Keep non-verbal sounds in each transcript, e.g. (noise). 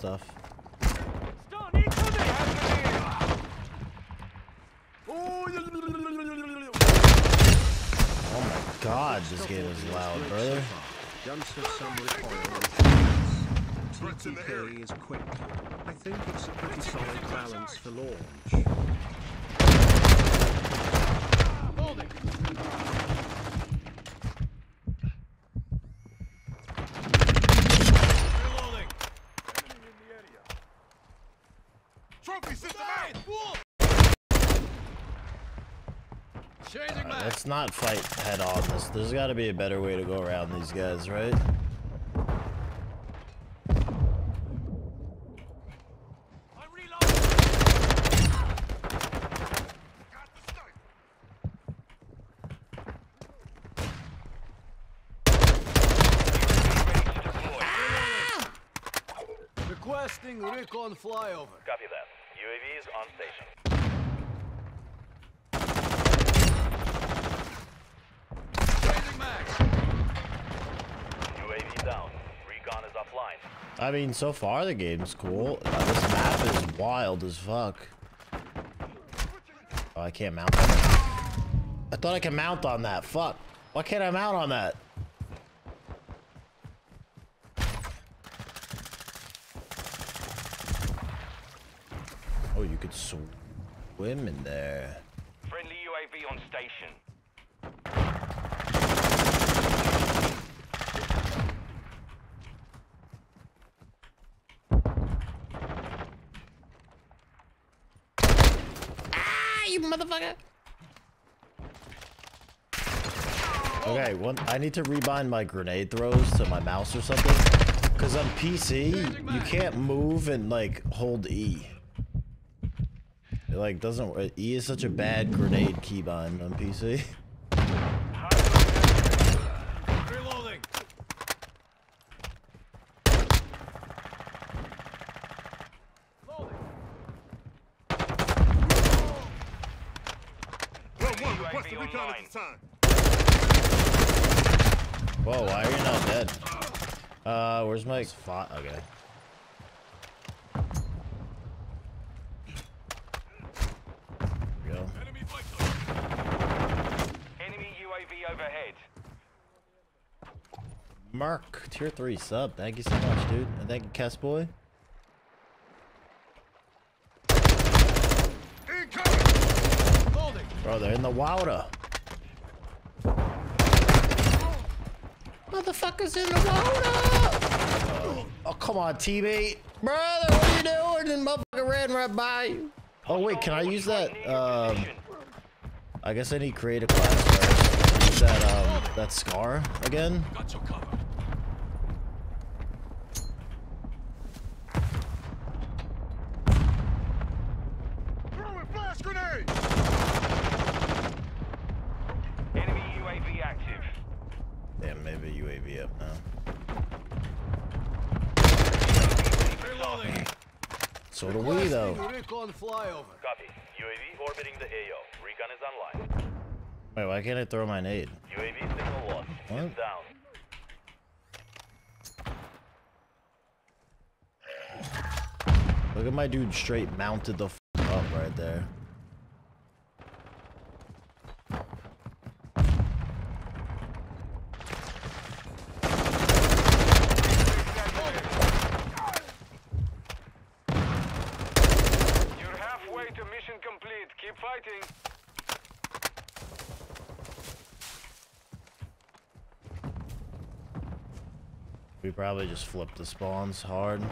stuff? Oh my god, this game is loud, brother. TTK is quick. I think it's a pretty solid balance for launch. Alright, let's not fight head on this. There's got to be a better way to go around these guys, right? Requesting recon flyover. Copy that. UAV is on station. Changing mag. UAV down. Recon is offline. I mean, so far the game's cool. Uh, this map is wild as fuck. Oh, I can't mount. I thought I could mount on that. Fuck. Why can't I mount on that? Oh, you could swim in there. Friendly UAV on station. You motherfucker! Okay, one, I need to rebind my grenade throws to my mouse or something. Because on PC, you can't move and, like, hold E. It, like, doesn't... E is such a bad grenade keybind on PC. (laughs) Reloading. Loading. UAV online. Whoa, why are you not dead? Uh, where's my spot? Okay. Go. Enemy UAV overhead. Mark, tier 3 sub. Thank you so much, dude. And thank you, Kess Boy. Loading. Bro, they're in the water. Motherfuckers in the water! Oh, come on, teammate. Brother, what are you doing? And motherfucker ran right by you. Oh, wait, can I use that? Um, I guess I need create a class first. Use that, um, that scar again? Got your cover. Enemy UAV active. Damn, maybe UAV up now. Reloading. So do we, though. Requesting flyover. Copy. UAV orbiting the AO. Recon is online. Wait, why can't I throw my nade? UAV signal lost. What? It's down. Look at my dude straight mounted the f up right there. You're halfway to mission complete. Keep fighting. We probably just flipped the spawns hard.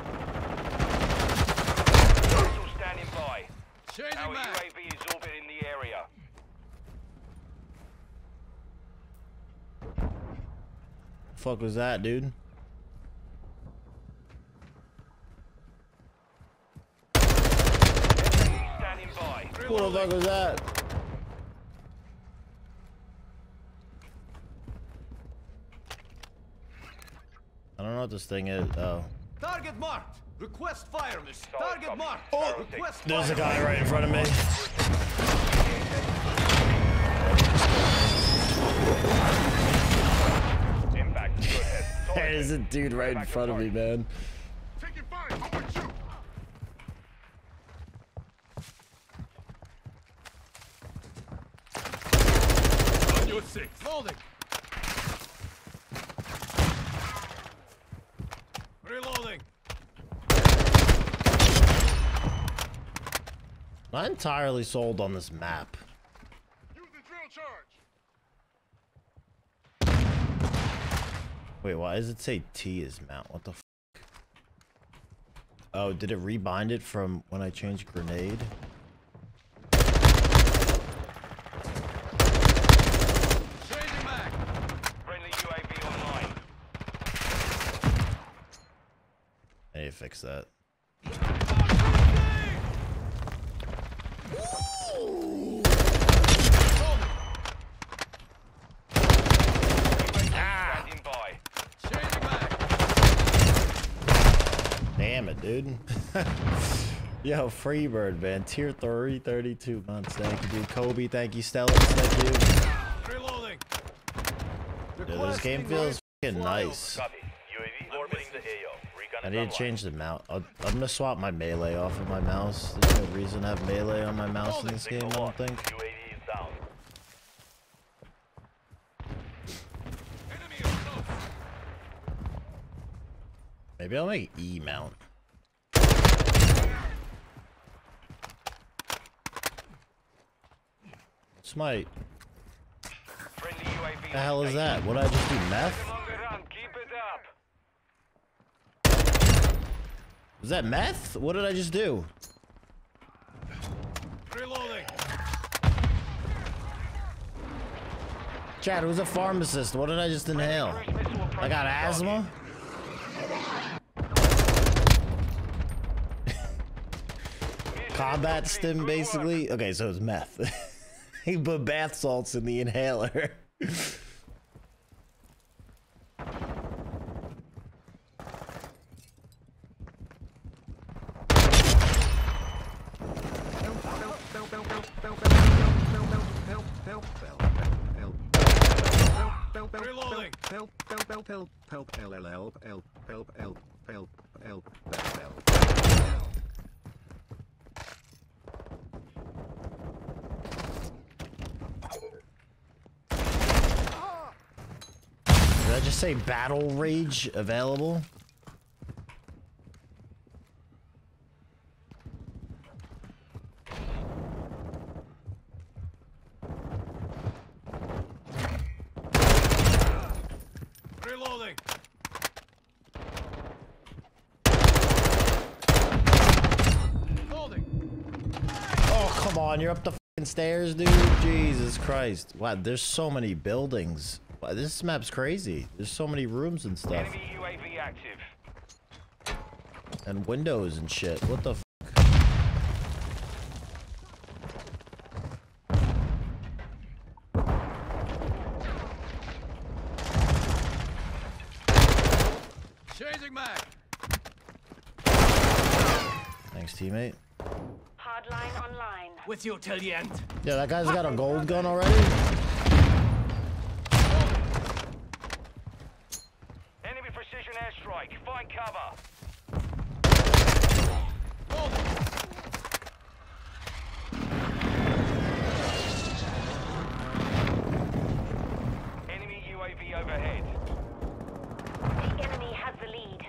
Hostile standing by. Changing Our mag. UAV is orbiting the area. Fuck was that, dude? Standing by. What the fuck was that? I don't know what this thing is. Oh. Target marked. Request fire mission. Solid Target marked. Oh, Request There's a guy right in front of me. Impact. Go ahead. Solid. (laughs) There's a dude right in front of me, man. Six. Loading. Reloading. Not entirely sold on this map. Use the drill charge. Wait, why does it say T is mount? What the f Oh, did it rebind it from when I changed grenade? Changing mag. Friendly UAV online. I need to fix that. Standing by. Changing mag. Damn it, dude. (laughs) Yo, Freebird, man. Tier 3, 32 months. Thank you, dude. Kobe, thank you. Stellar, thank you. Reloading. Dude, this game feels fucking nice. Copy. I is need to change the mount. I'll, I'm gonna swap my melee off of my mouse. There's no reason to have melee on my mouse in this game, I don't think. UAV is down. Enemy is close. Maybe I'll make E mount. What's my... The hell is that? What did I just do? Meth? On the run. Keep it up. Was that meth? What did I just do? Reloading. Chad, was a pharmacist. What did I just inhale? Cruise missile approaching I got asthma? (laughs) Combat stim, basically? Okay, so it's meth. (laughs) he put bath salts in the inhaler. (laughs) I just say battle rage available? Reloading. Oh, come on. You're up the stairs, dude. Jesus Christ. Wow, there's so many buildings. Wow, this map's crazy. There's so many rooms and stuff. Enemy UAV active. And windows and shit. What the f Changing mag. Thanks, teammate. Hardline online. With you till the end. Yeah, that guy's got a gold gun already? Enemy precision airstrike. Find cover. Holding. Enemy UAV overhead. The enemy has the lead.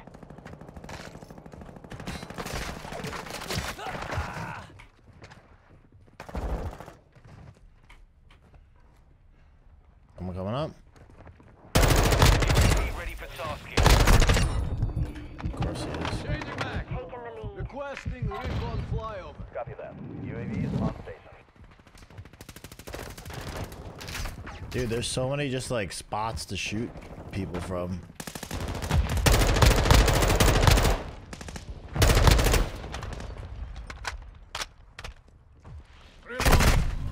Someone coming up? UAV ready for tasking. Of course he is. Changing mag. Taking the lead. Requesting recon flyover. Copy that. UAV is on station. Dude, there's so many just like spots to shoot people from.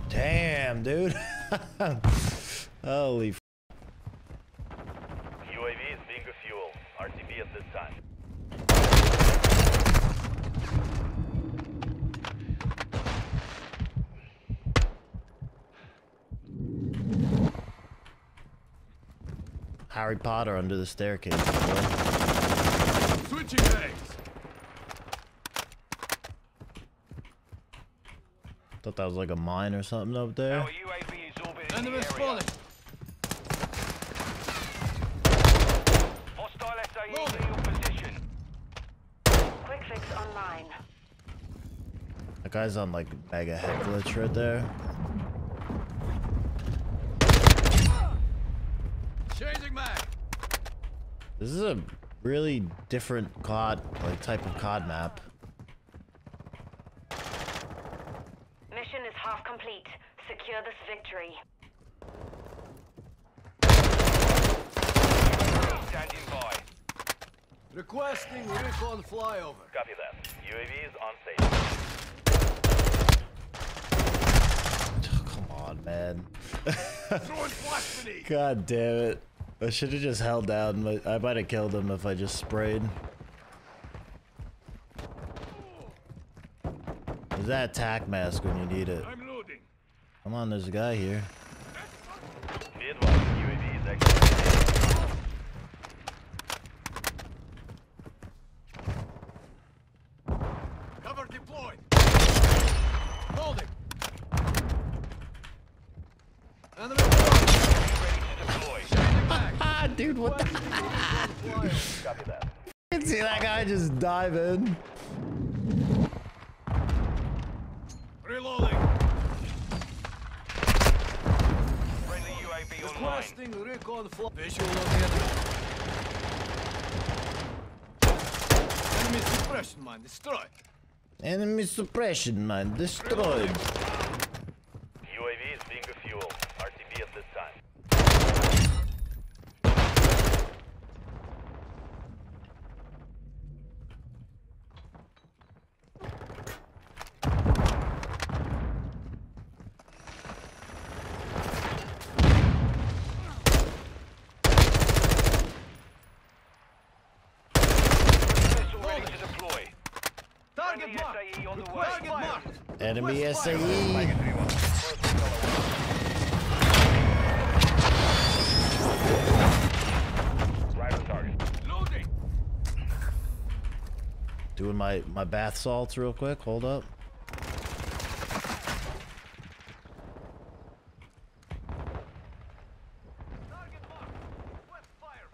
Damn, dude. (laughs) Holy Harry Potter under the staircase. Boy. Switching legs. Thought that was like a mine or something up there. Enemy the. Hostile SAE your position. Quick fix online. That guy's on like mega head glitch right there. Changing mag. This is a really different COD, like type of COD map. Mission is half complete. Secure this victory. Standing by. Requesting recon flyover. Copy that. UAV is on station. (laughs) Come on, man. Throwing flash grenade. God damn it. I should have just held down. but I might have killed him if I just sprayed. Is that attack mask when you need it. I'm loading. Come on, there's a guy here. Be advised, UAV is active. Cover deployed. Holding. Enemy Ready to deploy. Changing mag. Ah, dude, what the? Flyover. Copy that. See that guy just dive in? Reloading. Friendly UAV online. Requesting recon fly. Visual on the enemy. Enemy suppression mine destroyed. Enemy suppression, man. Destroyed. UAV is being refueled. RTB at this time. Missile ready to deploy. Target Friendly on the way. Target marked. Enemy Request SAE. fire. First color Right on target. Loading. Doing my, my bath salts real quick. Hold up. Target marked. Request fire.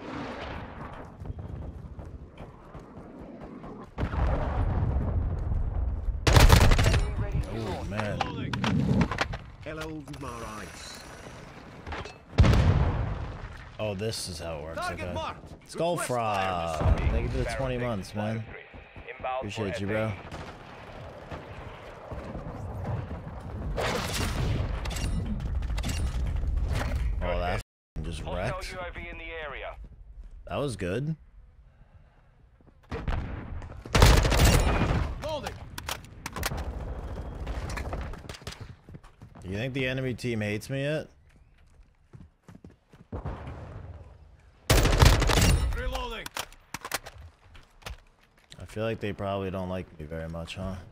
Oh, man. Loading. Hello, Marites. Oh, this is how it works. Target Okay. marked. Skull Fra. Thank you for the 20 months, man. three. Inbound for Appreciate you, bro. Oh, that just wrecked. UAV in the area. That was good. You think the enemy team hates me yet? Reloading. I feel like they probably don't like me very much, huh? (laughs)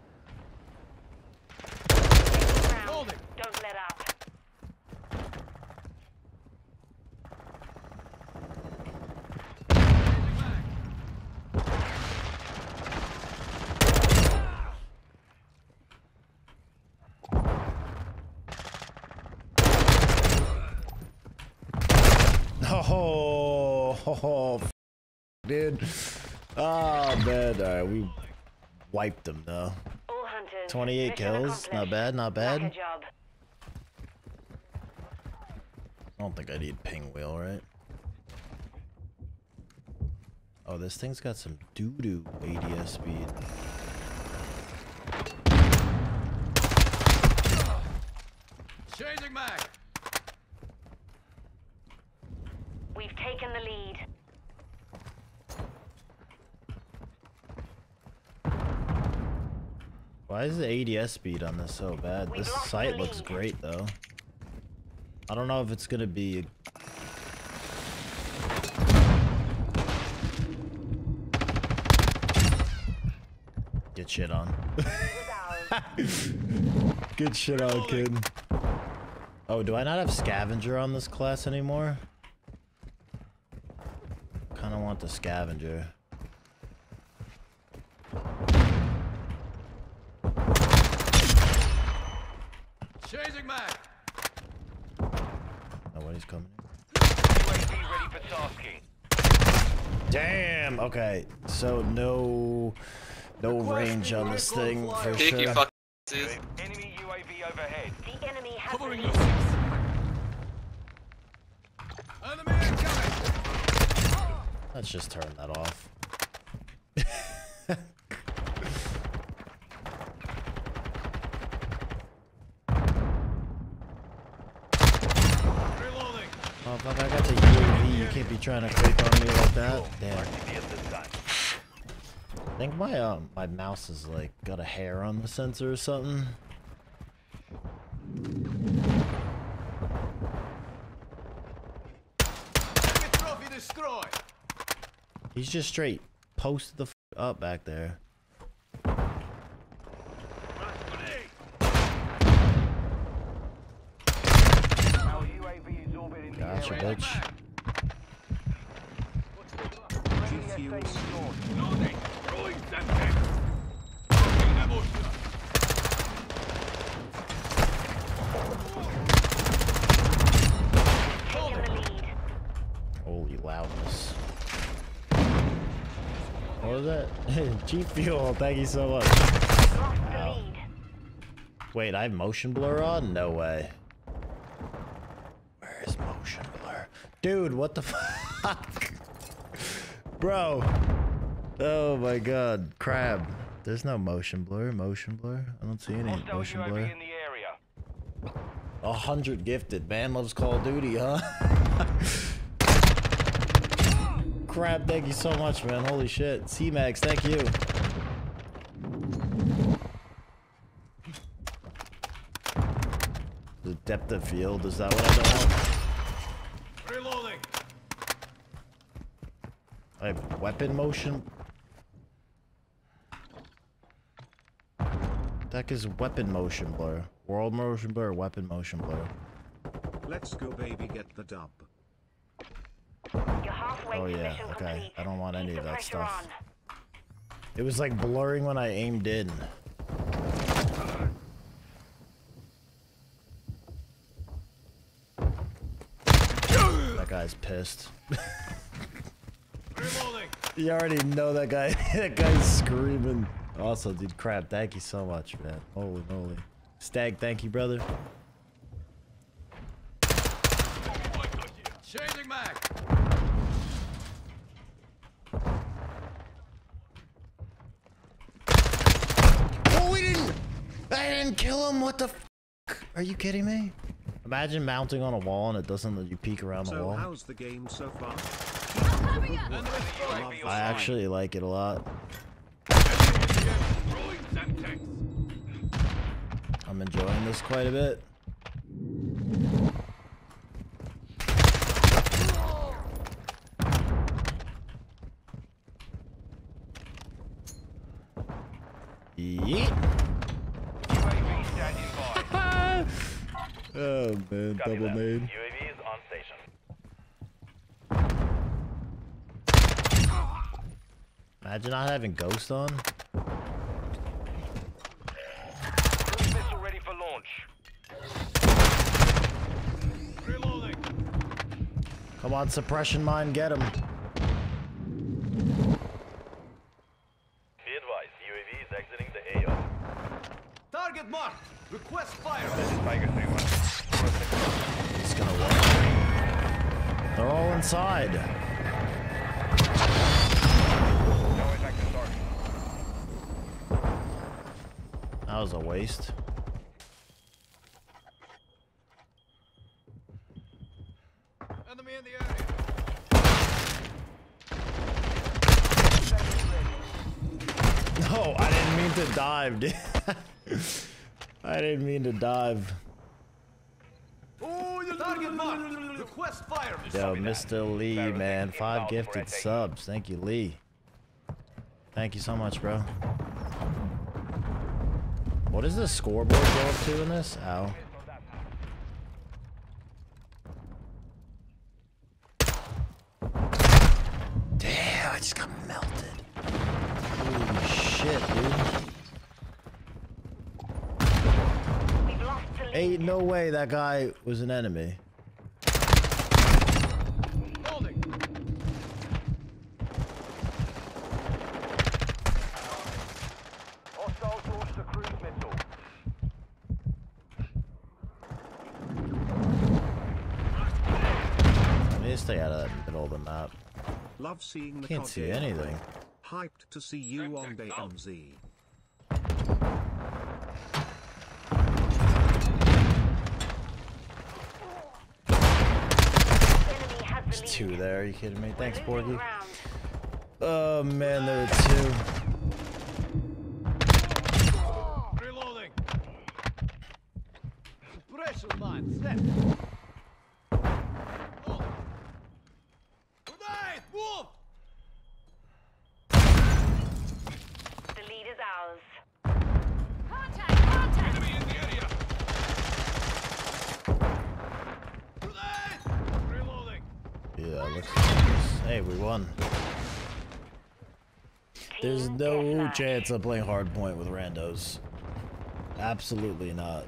Oh, oh, (laughs) f- dude. Oh, bad. All right, we wiped them, though. All hunters. 28 kills. Not bad, not bad. Like. I don't think I need ping wheel, right? Oh, this thing's got some doo-doo ADS speed. Changing mag. We've taken the lead. Why is the ADS speed on this so bad? We've This site looks great, though. I don't know if it's gonna be... Get shit on. (laughs) Good shit on, kid. Oh, do I not have scavenger on this class anymore? Kinda want the scavenger. Changing mag. Nobody's coming. UAV ready for tasking. Damn. Okay. So no, no range on this thing for Take sure. you. Enemy UAV overhead. The enemy has Covering been your six. Enemy incoming. Let's just turn that off. Fuck, I got the UAV. You can't be trying to creep on me like that. Damn. RTB at this time. I think my um my mouse is like got a hair on the sensor or something. He's just straight posted the f up back there. Our UAV is orbiting the Gotcha, area. bitch. G-Fuels. Loading. Throwing Semtex. Throwing ammo shot. taking the lead. Holy loudness. What was that? (laughs) G Fuel, thank you so much. Wow. Wait, I have motion blur on? No way. Where is motion blur? Dude, what the (laughs) fuck? Bro. Oh my god. Crab. There's no motion blur. Motion blur? I don't see any motion blur. in the area. A hundred gifted. Man loves Call of Duty, huh? (laughs) Crab, thank you so much, man. Holy shit. C-Max, thank you. The depth of field, is that what I don't know? Reloading. I have weapon motion. That is weapon motion blur. World motion blur, weapon motion blur. Let's go, baby, get the dub. Oh, yeah, okay. complete. I don't want Keep any of that stuff. on. It was like blurring when I aimed in. That guy's pissed. (laughs) Reloading. You already know that guy. (laughs) that guy's screaming. Also, dude, crap. Thank you so much, man. Holy moly. Stag, thank you, brother. Changing mag. Oh, we didn't. I didn't kill him. What the? F Are you kidding me? Imagine mounting on a wall and it doesn't let you peek around the wall. So wall. how's the game so far? I actually like it a lot. I'm enjoying this quite a bit. (laughs) Oh man, double nade. Imagine not having ghost on. Missile ready for launch. Reloading. Come on, suppression mine, get him. Be advised, UAV is exiting the AO. Target marked. Request fire. Tiger 3-1. It's gonna work. They're all inside. Going back to start. That was a waste. Enemy in the area. No, (laughs) oh, I didn't mean to dive, dude. (laughs) I didn't mean to dive. Oh, you target marked. Request fire. Yo, Mr. Lee, man. Five gifted subs. Thank you, Lee. Thank you so much, bro. What does the scoreboard go up to in this? Ow. Damn, I just got melted. Holy shit, dude. We've lost the lead. Ain't no way that guy was an enemy. Stay out of that middle of the map. Love seeing the Can't see anything. Hyped to see you on DMZ. Enemy has the There's two there. Are you kidding me? Thanks, Losing Porky. ground. Oh man, there were two. Reloading. Suppression mine set. Oh. Grenade! Move! The lead is ours. Enemy in the area. Grenade! Reloading. Yeah, looks like this. Hey, we won. There's no chance of playing hardpoint with randos. Absolutely not.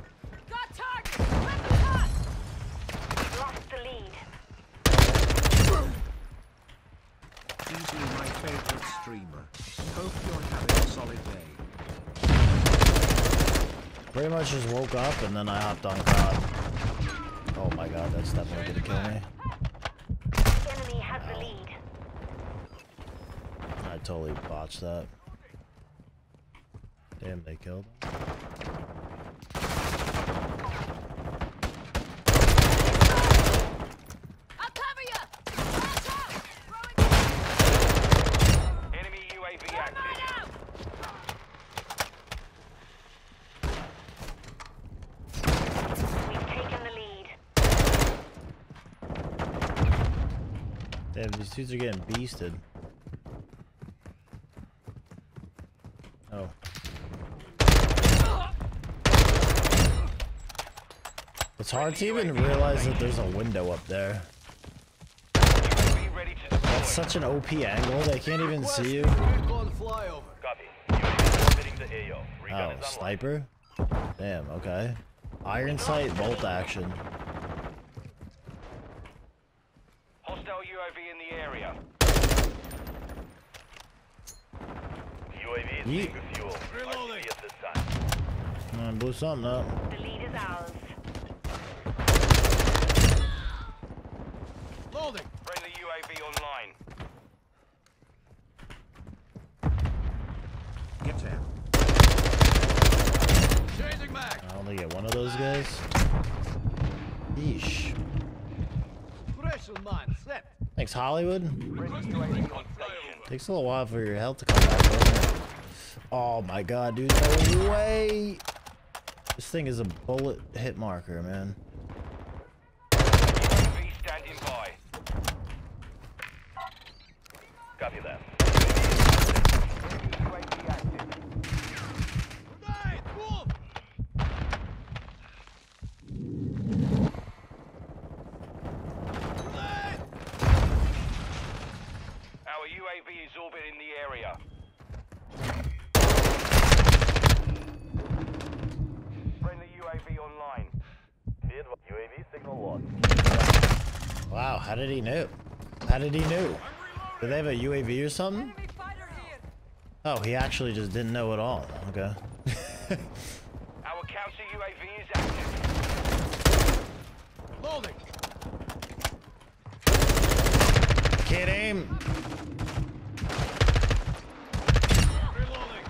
Lost the lead. Easily my favorite streamer. Hope you're having a solid day. Pretty much just woke up and then I hopped on COD. Oh my god, that's definitely gonna kill me. Enemy has the lead. I totally botched that. Damn, they killed him. Enemy UAV. We've taken the lead. Damn, these dudes are getting beasted. Oh. It's hard to even realize that there's a window up there. UAV ready to deploy. That's such an OP angle, they can't even see you. Recon flyover. Copy. UAV orbiting the AO. Recon Oh, sniper? Damn, okay. Iron sight, bolt action. Hostile UAV in the area. UAV is fuel. Reloading. RTB at this time. I blew something up. The lead is ours. Loading. Friendly UAV online. Get out. Changing mag. I only get one of those guys. Yeesh. Suppression mine set. Thanks, Hollywood. Friendly UAV on station. Takes a little while for your health to come back, doesn't it? Oh my god, dude, no way! This thing is a bullet hit marker, man. UAV standing by. Copy that. UAV active. Grenade! Move! Grenade! Our UAV is orbiting the area. Friendly UAV online. UAV signal lost. Wow, how did he know? How did he know? Did they have a UAV or something? Oh, he actually just didn't know at all. Okay. (laughs) Our counter UAV is active. Loading. Can't aim! Reloading.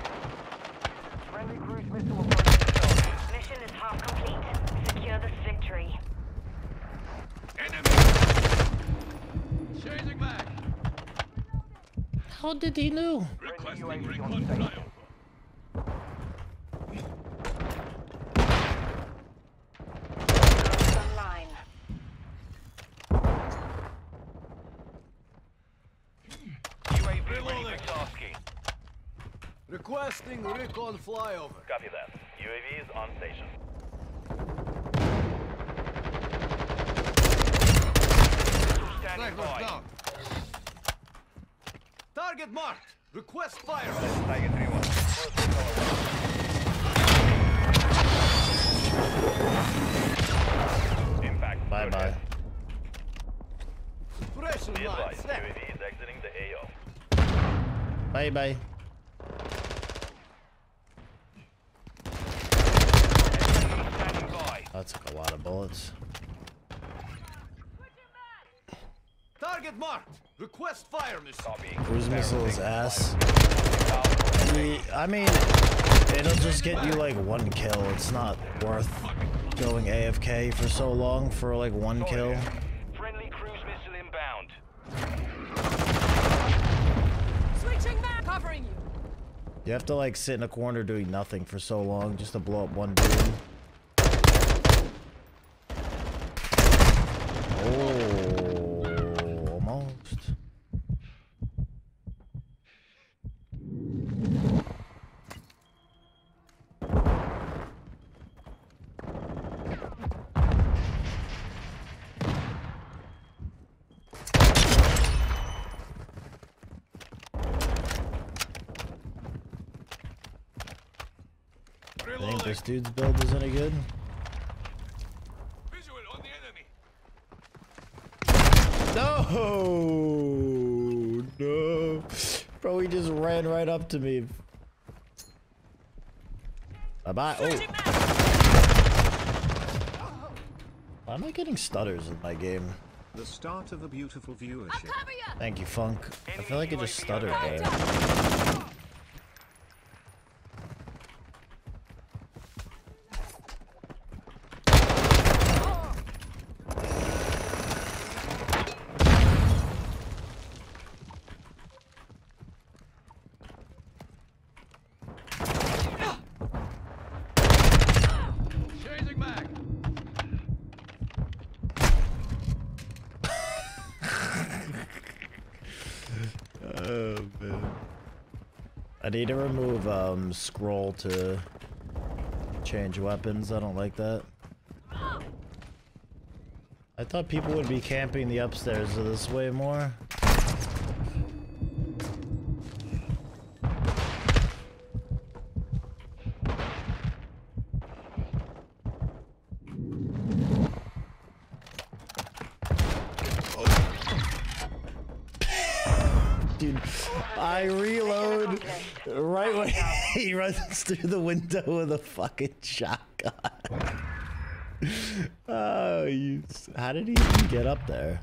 Friendly cruise missile approaching target. Mission is half complete. Secure this victory. Enemy. Changing mag. How did he know? Friendly UAV on station. Online. UAV ready Reloading. for tasking. Requesting recon flyover. Copy that. UAV is on station. Standing Sniper's by. Down. Target marked. Request fire. Tiger 3-1. Impact. Bye-bye. hit. Suppression Be mine. UAV is exiting the AO. Bye bye. That took a lot of bullets. Target marked. Request fire mission. Copy. Cruise missile is ass. The- I mean, it'll just get you like one kill. It's not worth going AFK for so long for like one kill. Friendly cruise missile inbound. Switching back, covering you. You have to like sit in a corner doing nothing for so long just to blow up one dude. Oh, I this dude's build is any good. Visual on the enemy. No, no, bro, he just ran right up to me. Bye-bye. Oh. Why am I getting stutters in my game? The start of a beautiful viewership. you. Thank you, Funk. I feel like I just stuttered Right there. up. Changing back. Oh man. I need to remove um scroll to change weapons. I don't like that. I thought people would be camping the upstairs of this way more. Runs (laughs) through the window with a fucking shotgun. (laughs) oh, you, how did he even get up there?